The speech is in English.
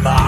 my